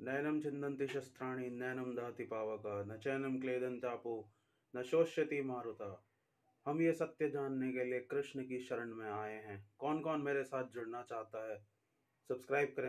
नैनम छिन्दन्ति शस्त्राणि नैनम दहति पावक, न चैनम क्लेदन तापो न शोष्यति मारुता। हम ये सत्य जानने के लिए कृष्ण की शरण में आए हैं। कौन कौन मेरे साथ जुड़ना चाहता है? सब्सक्राइब करें।